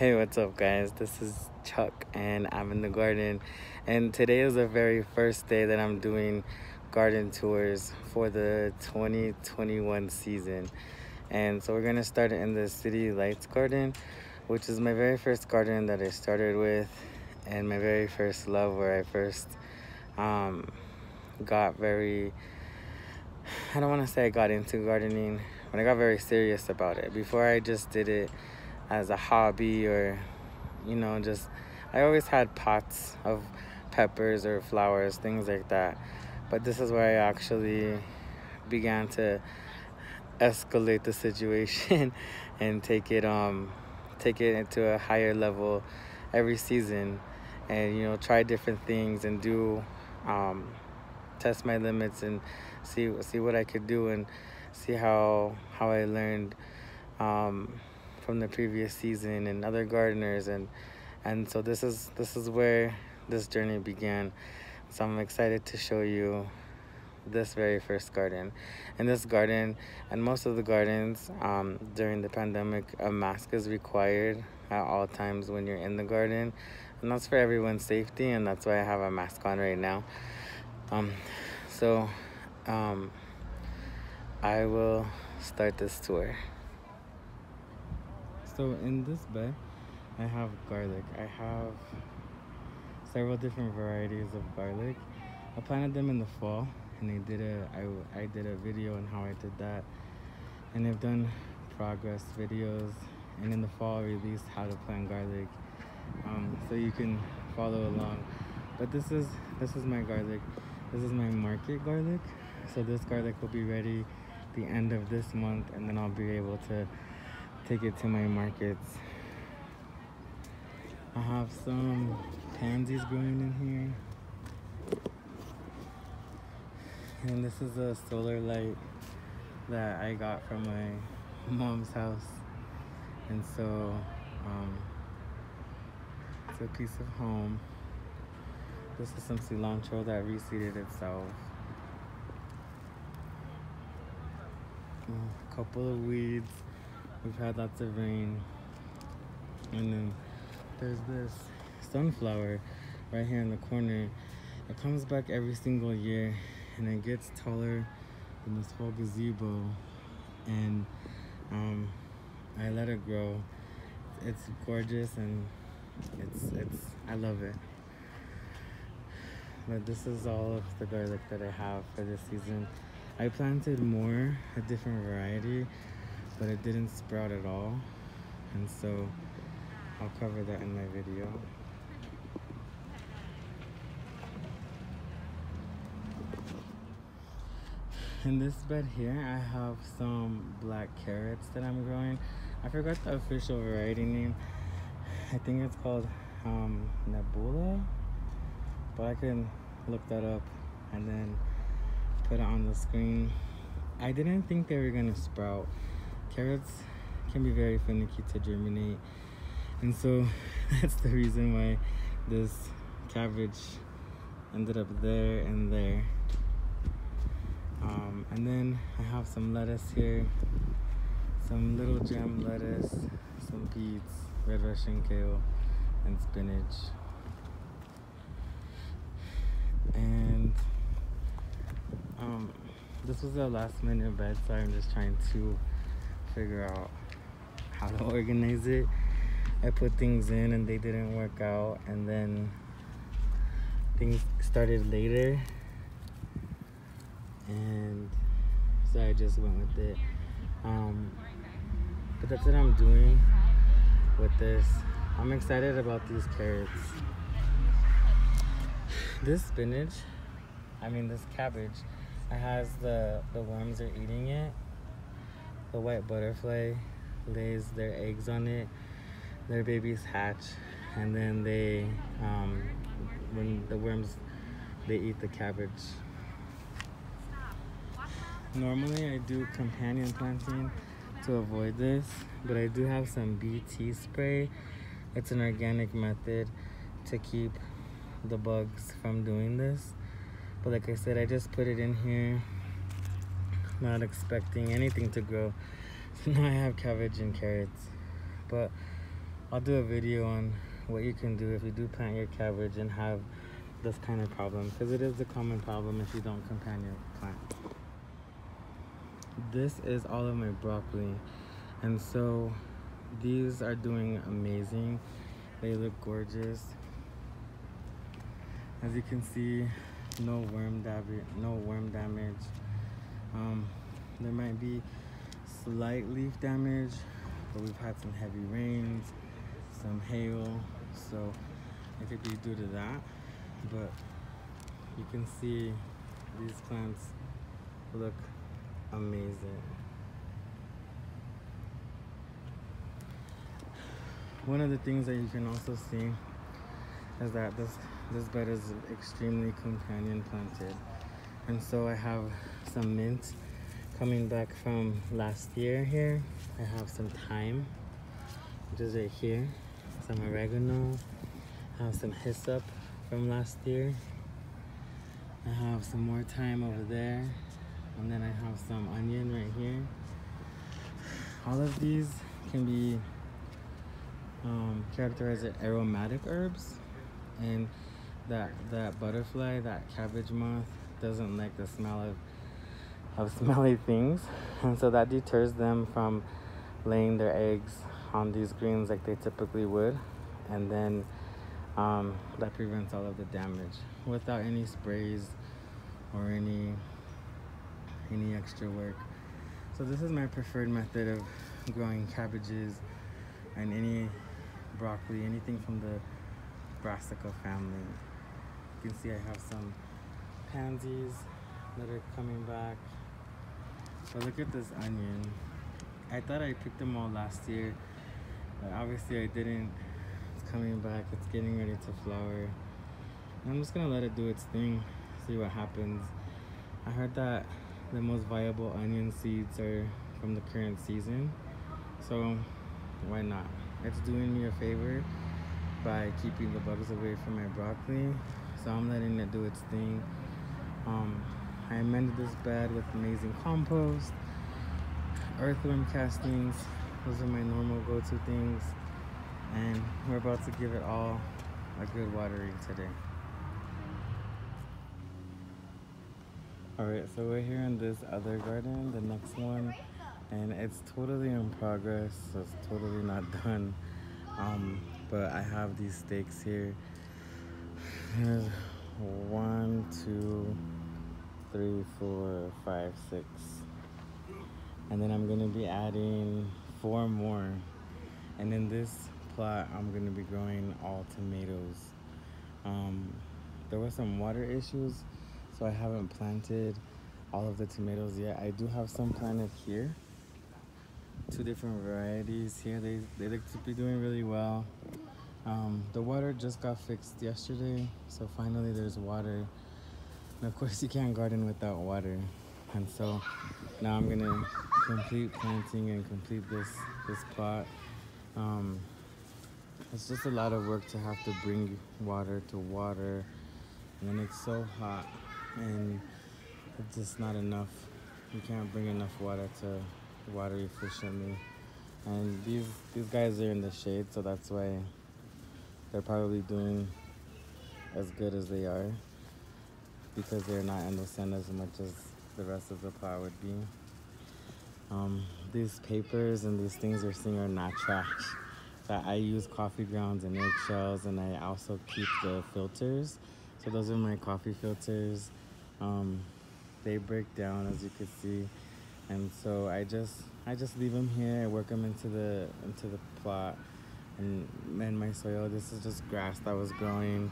Hey, what's up, guys? This is Chuck, and I'm in the garden. And today is the very first day that I'm doing garden tours for the 2021 season. And so we're gonna start in the City Lights Garden, which is my very first garden that I started with, and my very first love where I first um, got very. I don't want to say I got into gardening, but I got very serious about it. Before I just did it as a hobby or you know just i always had pots of peppers or flowers things like that. But this is where i actually began to escalate the situation and take it um take it into a higher level every season and you know try different things and do um test my limits and see see what i could do and see how how i learned. Um from the previous season and other gardeners and and so this is this is where this journey began. So i'm excited to show you this very first garden. In this garden and most of the gardens um, during the pandemic a mask is required at all times when you're in the garden. And that's for everyone's safety and that's why i have a mask on right now. Um, so um, i will start this tour so in this bed, I have garlic. I have several different varieties of garlic. I planted them in the fall, and I did a I, I did a video on how I did that, and I've done progress videos. And in the fall, I released how to plant garlic, um, so you can follow along. But this is this is my garlic. This is my market garlic. So this garlic will be ready the end of this month, and then I'll be able to take it to my markets. I have some pansies growing in here. And this is a solar light that I got from my mom's house. And so, um, it's a piece of home. This is some cilantro that reseeded itself. A couple of weeds. We've had lots of rain. And then there's this sunflower right here in the corner. It comes back every single year and it gets taller than this whole gazebo. And um, I let it grow. It's gorgeous and it's, it's, I love it. But this is all of the garlic that I have for this season. I planted more, a different variety, but it didn't sprout at all. And so I'll cover that in my video. In this bed here I have some black carrots that I'm growing. I forgot the official variety name. I think it's called um, Nebula but I can look that up and then put it on the screen. I didn't think they were gonna sprout carrots can be very finicky to germinate. And so that's the reason why this cabbage ended up there and there. Um, and then I have some lettuce here. Some little gem lettuce some beets red Russian kale and spinach. And um, this was a last minute bed so I'm just trying to figure out how to organize it. I put things in and they didn't work out and then things started later and so I just went with it. Um, but that's what I'm doing with this. I'm excited about these carrots. This spinach, I mean this cabbage, it has the, the worms are eating it the white butterfly lays their eggs on it their babies hatch and then they um, when the worms they eat the cabbage. Normally I do companion planting to avoid this but I do have some BT spray. It's an organic method to keep the bugs from doing this. But like I said I just put it in here not expecting anything to grow. So now I have cabbage and carrots. But I'll do a video on what you can do if you do plant your cabbage and have this kind of problem because it is a common problem if you don't companion your plant. This is all of my broccoli and so these are doing amazing. They look gorgeous. As you can see, no worm damage, no worm damage. Um, there might be slight leaf damage, but we've had some heavy rains, some hail, so it could be due to that. But you can see these plants look amazing. One of the things that you can also see is that this this bed is extremely companion planted. And so I have some mint coming back from last year here. I have some thyme, which is right here, some oregano, I have some hyssop from last year. I have some more thyme over there, and then I have some onion right here. All of these can be um, characterized as aromatic herbs, and that that butterfly, that cabbage moth, doesn't like the smell of of smelly things, and so that deters them from laying their eggs on these greens like they typically would, and then um, that prevents all of the damage without any sprays or any any extra work. So this is my preferred method of growing cabbages and any broccoli, anything from the brassica family. You can see I have some pansies that are coming back. But look at this onion. I thought I picked them all last year, but obviously I didn't. It's coming back, it's getting ready to flower. I'm just gonna let it do its thing, see what happens. I heard that the most viable onion seeds are from the current season, so why not? It's doing me a favor by keeping the bugs away from my broccoli, so I'm letting it do its thing. Um, I amended this bed with amazing compost, earthworm castings. Those are my normal go-to things. And we're about to give it all a good watering today. Alright, so we're here in this other garden, the next one, and it's totally in progress, so it's totally not done. Um, but I have these stakes here. One, two, three, four, five, six. And then I'm gonna be adding four more. And in this plot, I'm gonna be growing all tomatoes. Um, there were some water issues, so I haven't planted all of the tomatoes yet. I do have some planted here. Two different varieties here. They, they look to be doing really well. Um, the water just got fixed yesterday, so finally there's water and of course you can't garden without water. And so now I'm gonna complete planting and complete this, this plot. Um, it's just a lot of work to have to bring water to water. And it's so hot and it's just not enough. You can't bring enough water to water efficiently. And these these guys are in the shade, so that's why they're probably doing as good as they are because they're not in the sun as much as the rest of the plot would be. Um, these papers and these things you're seeing are not trash. I use coffee grounds and eggshells, and I also keep the filters. So those are my coffee filters. Um, they break down as you can see, and so I just I just leave them here. I work them into the into the plot, and and my soil. This is just grass that was growing,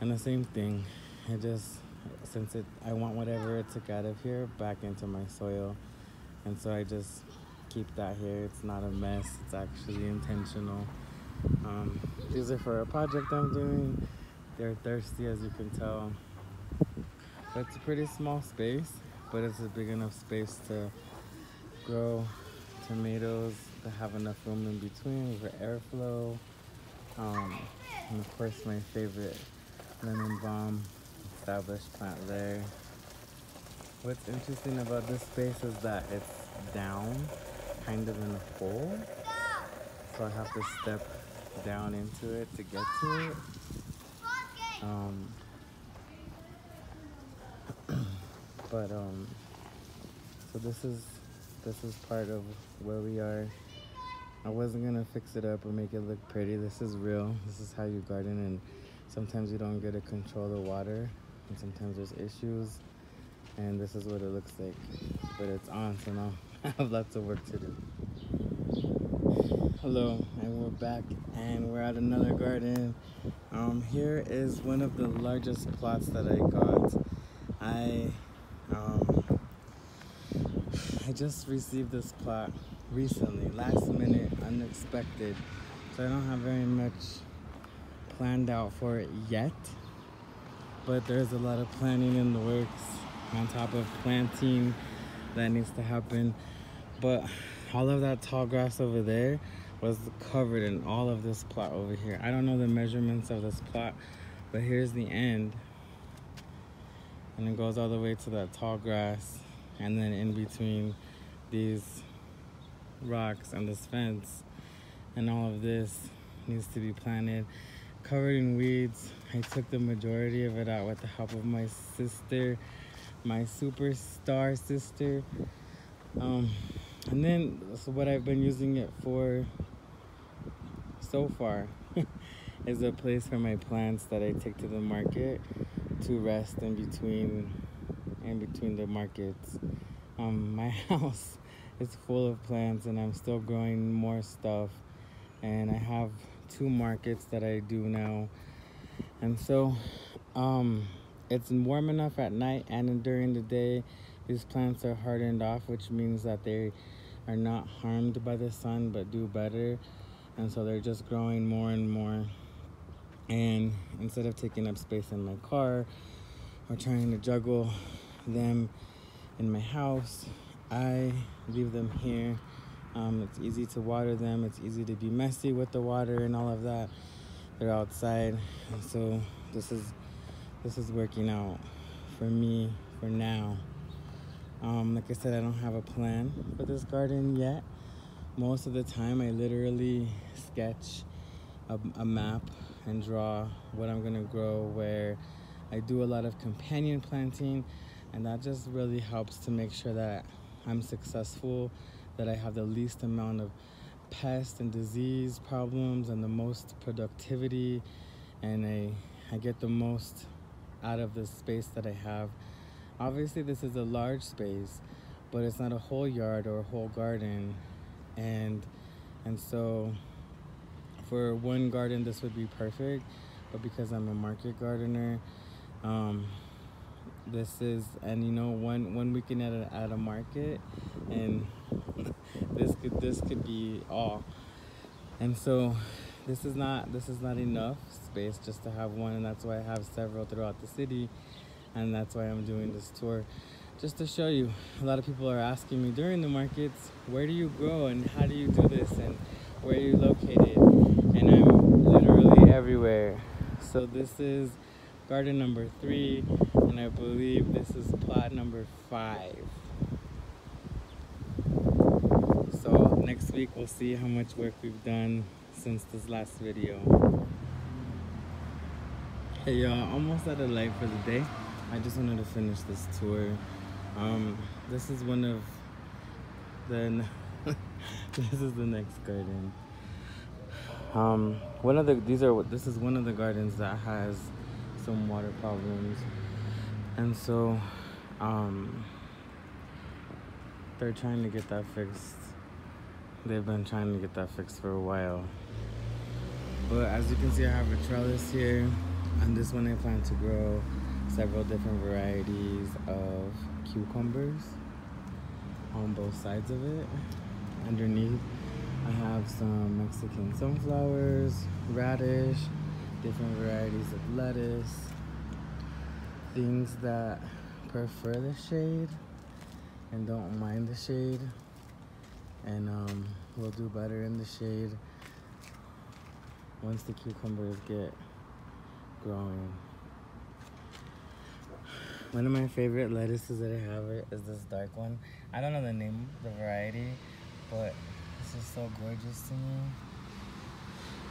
and the same thing. I just, since it, I want whatever it took out of here back into my soil. And so I just keep that here. It's not a mess, it's actually intentional. Um, these are for a project I'm doing. They're thirsty as you can tell. It's a pretty small space, but it's a big enough space to grow tomatoes to have enough room in between for airflow. Um, and of course my favorite lemon balm established plant there. What's interesting about this space is that it's down, kind of in a hole. so I have to step down into it to get to it. Um, but um, so this is this is part of where we are. I wasn't gonna fix it up or make it look pretty. This is real. This is how you garden, and sometimes you don't get to control the water, and sometimes there's issues. And this is what it looks like, but it's on, so now I have lots of work to do. Hello, and we're back, and we're at another garden. Um, here is one of the largest plots that I got. I um, I just received this plot recently, last minute, unexpected. So I don't have very much planned out for it yet. But there's a lot of planning in the works on top of planting that needs to happen. But all of that tall grass over there was covered in all of this plot over here. I don't know the measurements of this plot, but here's the end. And it goes all the way to that tall grass. And then in between these rocks and this fence and all of this needs to be planted. Covered in weeds. I took the majority of it out with the help of my sister, my superstar sister. Um, and then so what I've been using it for so far is a place for my plants that I take to the market to rest in between in between the markets. Um, my house is full of plants and I'm still growing more stuff. And I have two markets that I do now. And so um, it's warm enough at night and during the day. These plants are hardened off which means that they are not harmed by the sun but do better. And so they're just growing more and more. And instead of taking up space in my car or trying to juggle them in my house. I leave them here. Um, it's easy to water them. It's easy to be messy with the water and all of that. They're outside. And so this is this is working out for me for now. Um, like I said I don't have a plan for this garden yet. Most of the time I literally sketch a, a map and draw what I'm gonna grow where I do a lot of companion planting and that just really helps to make sure that I'm successful, that I have the least amount of pest and disease problems and the most productivity. And I, I get the most out of the space that I have. Obviously this is a large space, but it's not a whole yard or a whole garden. And and so for one garden this would be perfect. But because i'm a market gardener um, this is and you know one one weekend at a, at a market and this could this could be all. And so this is not this is not enough space just to have one and that's why i have several throughout the city and that's why i'm doing this tour. Just to show you a lot of people are asking me during the markets where do you grow and how do you do this and where are you located? And i'm literally everywhere. So this is garden number three and i believe this is plot number five so next week we'll see how much work we've done since this last video hey y'all almost out of light for the day i just wanted to finish this tour um, this is one of the. this is the next garden. Um, one of the these are this is one of the gardens that has some water problems, and so um, they're trying to get that fixed. They've been trying to get that fixed for a while. But as you can see, I have a trellis here, and this one I plan to grow several different varieties of cucumbers on both sides of it. Underneath, I have some Mexican sunflowers, radish, different varieties of lettuce, things that prefer the shade and don't mind the shade and um, will do better in the shade once the cucumbers get growing. One of my favorite lettuces that I have is this dark one. I don't know the name, the variety, but this is so gorgeous to me.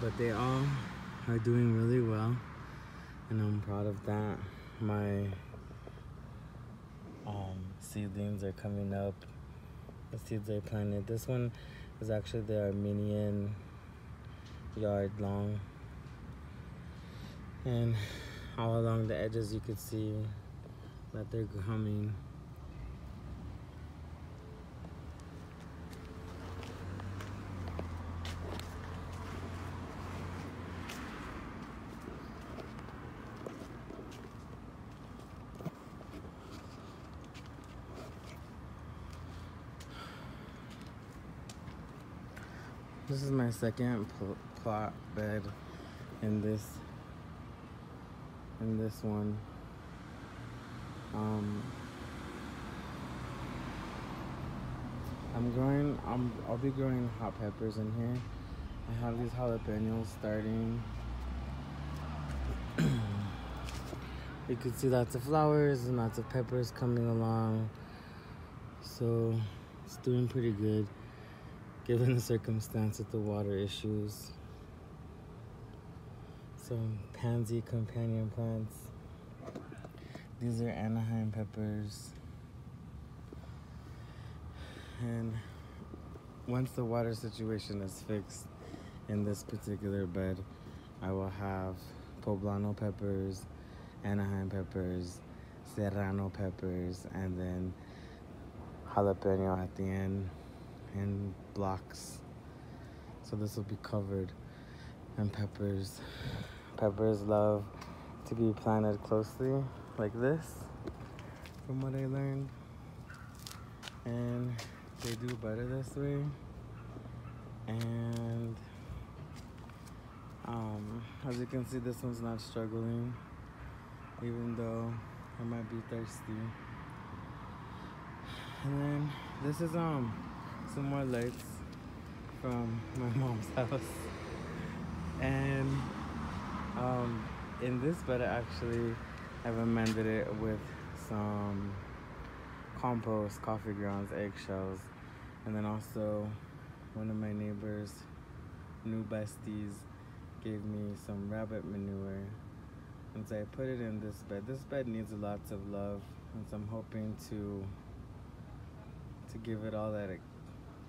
but they all are doing really well and I'm proud of that. My um, seedlings are coming up. The seeds I planted. This one is actually the Armenian yard long. And all along the edges you could see that they're coming. This is my second pl plot bed in this in this one. Um, I'm growing. I'm. I'll be growing hot peppers in here. I have these jalapenos starting. you can see lots of flowers and lots of peppers coming along. So it's doing pretty good given the circumstance of the water issues. Some pansy companion plants. These are Anaheim peppers. And once the water situation is fixed in this particular bed, I will have poblano peppers, Anaheim peppers, serrano peppers, and then jalapeno at the end in blocks. So this will be covered. And peppers. Peppers love to be planted closely like this, from what I learned. And they do better this way. And um, as you can see, this one's not struggling, even though I might be thirsty. And then this is um some more lights from my mom's house. And um, in this bed, I actually have amended it with some compost, coffee grounds, eggshells, and then also one of my neighbors, new besties, gave me some rabbit manure. And so I put it in this bed. This bed needs lots of love, and so I'm hoping to to give it all that it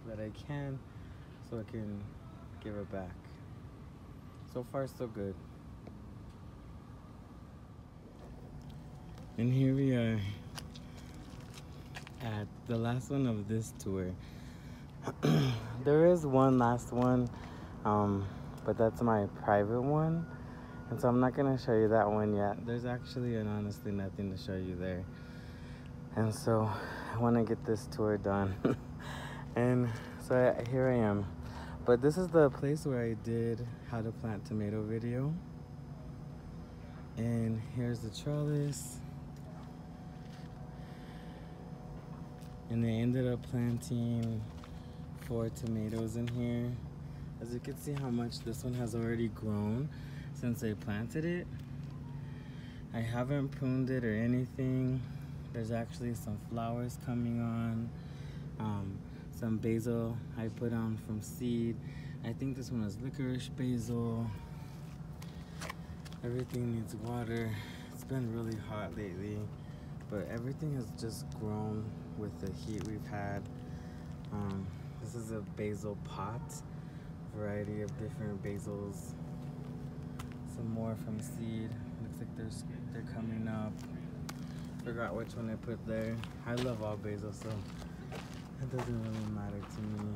that I can so I can give it back. So far, so good. And here we are at the last one of this tour. there is one last one, um, but that's my private one. And so I'm not gonna show you that one yet. There's actually and honestly nothing to show you there. And so I wanna get this tour done. and so I, here I am. But this is the place where I did how to plant tomato video. And here's the trellis. And they ended up planting four tomatoes in here. As you can see how much this one has already grown since I planted it. I haven't pruned it or anything. There's actually some flowers coming on. Um, some basil I put on from seed. I think this one is licorice basil. Everything needs water. It's been really hot lately, but everything has just grown with the heat we've had. Um, this is a basil pot, variety of different basils. Some more from seed. Looks like they're, they're coming up. Forgot which one I put there. I love all basil, so it doesn't really matter to me.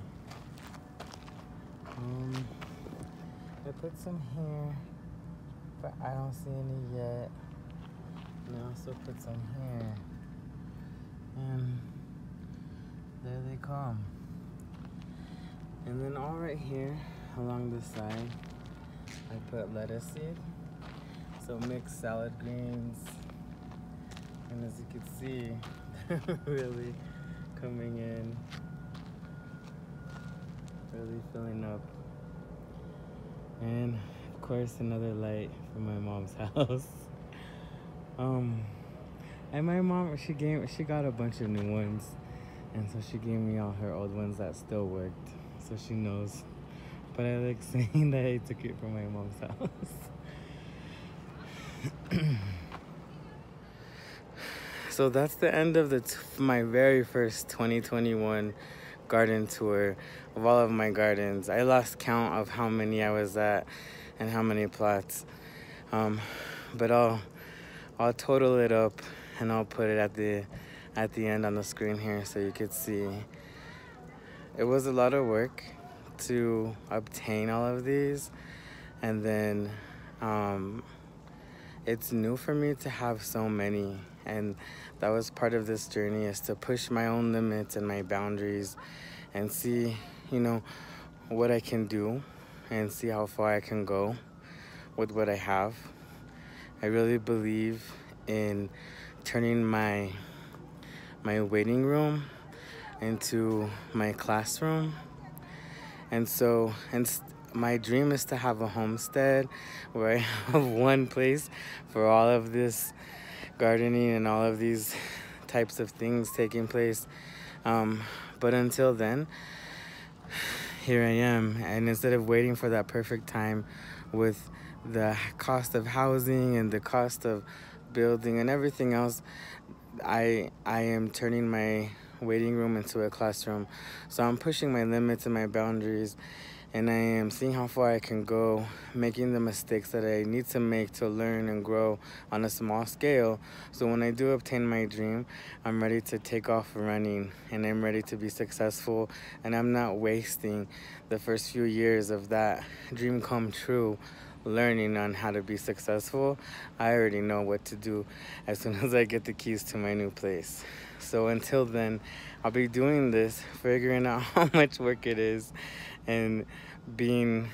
Um, I put some here, but I don't see any yet. And I also put some here. And there they come. And then all right here, along the side, I put lettuce seed. So mixed salad greens. And as you can see, really coming in. Really filling up. And of course another light from my mom's house. um and my mom she gave she got a bunch of new ones. And so she gave me all her old ones that still worked. So she knows but I like saying that I took it from my mom's house. so that's the end of the my very first 2021 garden tour of all of my gardens. I lost count of how many I was at and how many plots. Um, but I'll I'll total it up and I'll put it at the at the end on the screen here so you could see. It was a lot of work to obtain all of these and then um, it's new for me to have so many and that was part of this journey is to push my own limits and my boundaries and see you know what I can do and see how far I can go with what I have. I really believe in turning my my waiting room into my classroom. And so and my dream is to have a homestead where I have one place for all of this gardening and all of these types of things taking place. Um, but until then, here I am. And instead of waiting for that perfect time with the cost of housing and the cost of building and everything else, I I am turning my waiting room into a classroom. So I'm pushing my limits and my boundaries and I am seeing how far I can go, making the mistakes that I need to make to learn and grow on a small scale. So when I do obtain my dream, I'm ready to take off running and I'm ready to be successful and I'm not wasting the first few years of that dream come true learning on how to be successful. I already know what to do as soon as I get the keys to my new place. So until then, I'll be doing this, figuring out how much work it is and being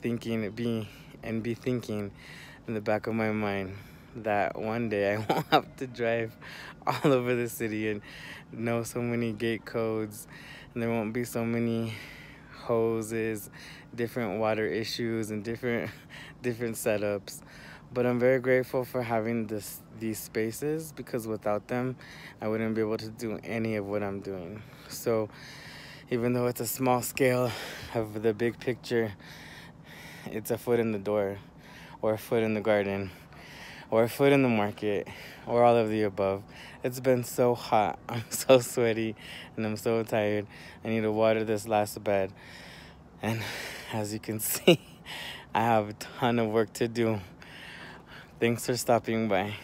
thinking being and be thinking in the back of my mind that one day I won't have to drive all over the city and know so many gate codes and there won't be so many hoses, different water issues and different different setups. But I'm very grateful for having this these spaces because without them I wouldn't be able to do any of what I'm doing. So even though it's a small scale of the big picture, it's a foot in the door, or a foot in the garden, or a foot in the market, or all of the above. It's been so hot, I'm so sweaty, and I'm so tired. I need to water this last bed. And as you can see, I have a ton of work to do. Thanks for stopping by.